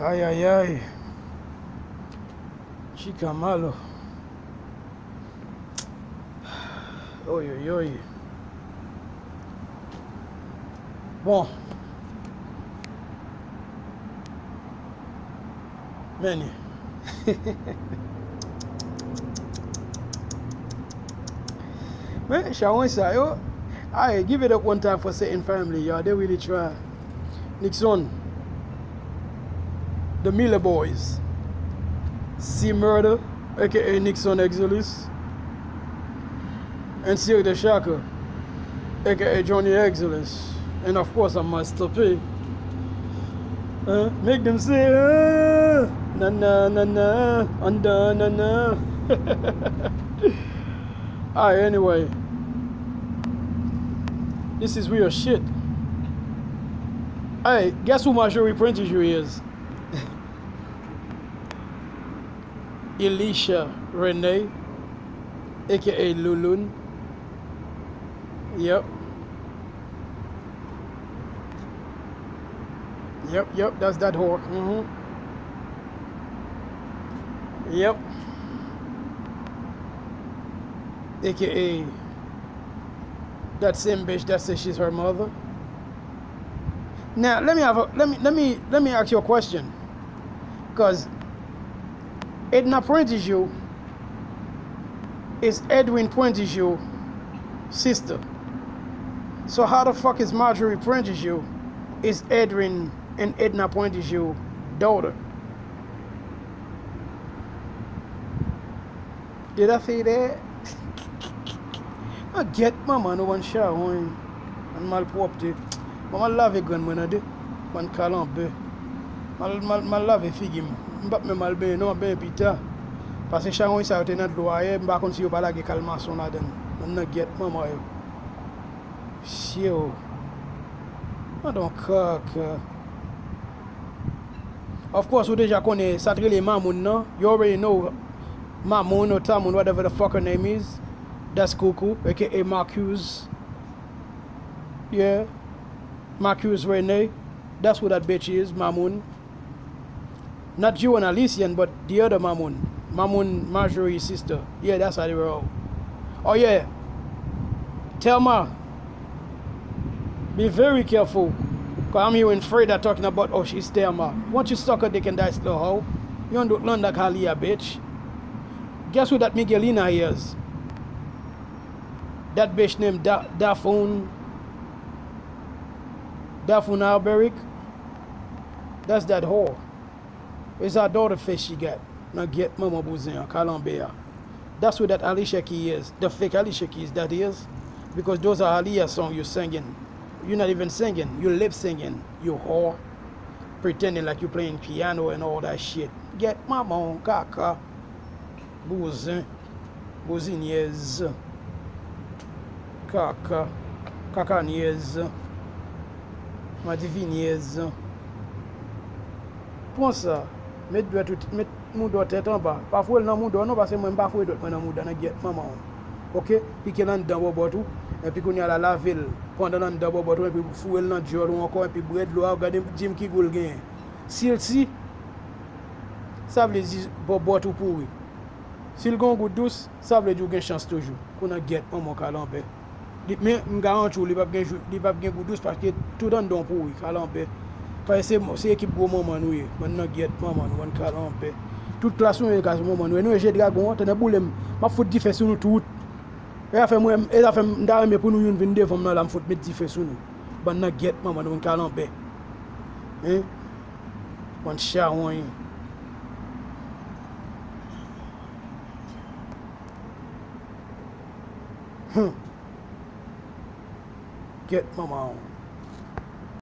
Ay, ay, ay. Chica malo. Oi, oi, oi. Bom. Many. Man, Shawan say, yo, I give it up one time for certain family, yeah. They really try. Nixon. The Miller Boys. C Murder, aka Nixon Exilus. And Silkk the Shocker, aka Johnny Exilus. And of course, a Master P. Uh, make them say, ah, na na na na, under na na. Alright, anyway. This is real shit. Hey, guess who Marjorie Prentice is? Elisha Renee, aka Lulun. Yep. Yep, yep, that's that whore. Mm-hmm. Yep. AKA that same bitch that says she's her mother. Now let me have a let me let me let me ask you a question. Cause Edna Prentice is Edwin Prentice sister. So how the fuck is Marjorie Prentice is Edwin and Edna Prentice daughter? Did I say that? I get my man one shot one and mal popte. Mama lave gun when I do. Man kalan be. Mal mal mal lave figim. mbap men mal ben, nan ben pita. Pase charon yon sa yote nan dlo aye, mba kon si yo pala ge kalman son la den. Nan nan get man mwa yo. Si yo. An don kak. Of course, ou deja kone satri le mamoun nan. You already know mamoun or tamoun, whatever the fuck her name is. That's Kuku, aka Marcuse. Yeah. Marcuse Rene. That's who that bitch is, mamoun. Not you and Alician, but the other Mamoun. Mamoun Marjorie's sister. Yeah, that's how they were all. Oh yeah. Telma. Be very careful. Cause I'm hearing Freda talking about oh she's Telma. Once you suck a dick and die slow how? You don't learn that Kalia bitch. Guess who that Miguelina is? That bitch named da- Daphne. Daphne Alberic. That's that whore. It's her daughter face she got. Now get Mama Buzin, Columbia. That's what that Alicia Key is. The fake Ali Alicia is that is. Because those are Aaliyah songs you're singing. You're not even singing. You're lip singing. You whore. Pretending like you're playing piano and all that shit. Get Mama, Kaka. Buzin. Buzin yes. Kaka. Kaka yes. Madivin yes. met moun do tèt an ba. Pa fwel nan moun do nan, pase mwen pa fwel dot mwen nan moun do nan get maman an. Ok, pi ke lan dan bo botou, epi koun yal la lavel, pandan nan dan bo botou, epi fwel nan djor ou ankon, epi bred lo a, gade jim ki goul gen. Sil si, sa vle zi bo botou pou we. Sil gon gout dous, sa vle di ou gen chans toujou. Koun nan get maman kalan be. Di men mga an chou li pap gen gout dous, paske tout an don pou we kalan be. Paye se, se ekip gwo maman nou ye, Man nan get maman nou, man kalan pe. Tout klas nou ye klas maman nou, E nou e jet dragon, tene boulem, ma fote di fesou nou tout. E a fe mwen, e a fe mda reme pou nou yon vinde fom nan la m fote met di fesou nou. Man nan get maman nou, man kalan pe. E, wan chan wan ye. Hmm. Get maman nou.